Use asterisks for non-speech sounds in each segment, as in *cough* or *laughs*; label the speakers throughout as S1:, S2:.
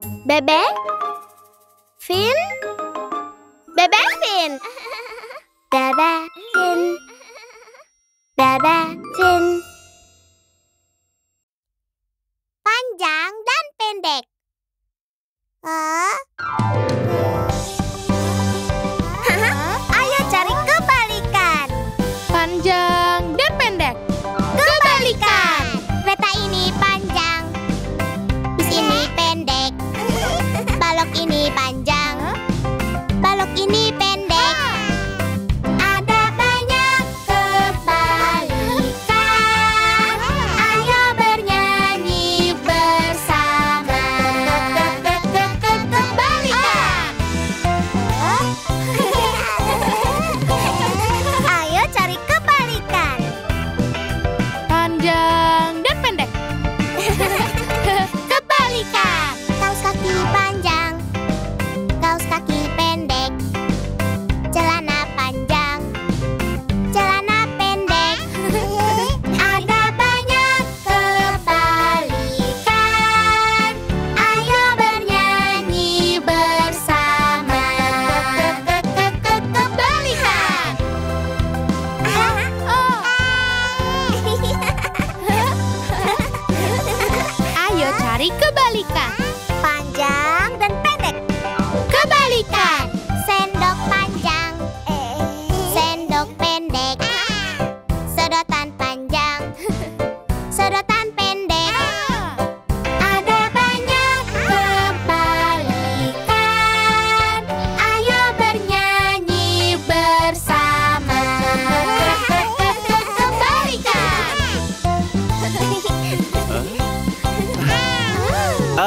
S1: Bebek Finn, Bebek Finn, Bebek Finn, Bebek Finn, Panjang dan pendek. Oh?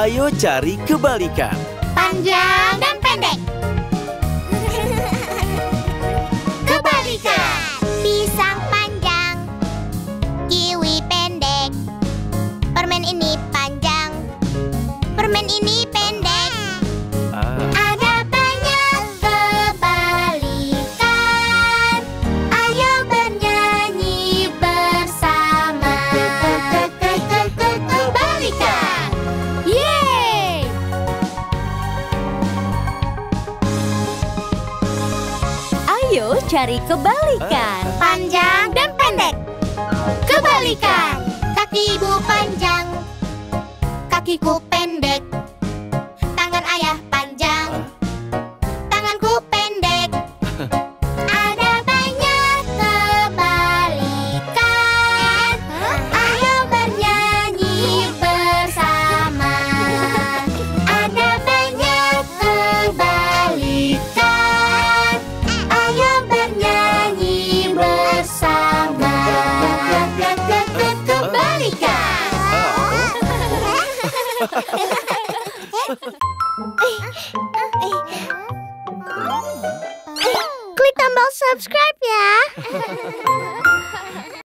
S1: Ayo cari kebalikan.
S2: Panjang dan pendek.
S1: kebalikan. Pisang panjang. Kiwi pendek. Permen ini panjang. Permen ini pendek. Ayo
S3: cari kebalikan.
S1: Panjang dan pendek. Kebalikan. Kaki ibu panjang. Kakiku pendek. Klik tombol subscribe ya. *laughs*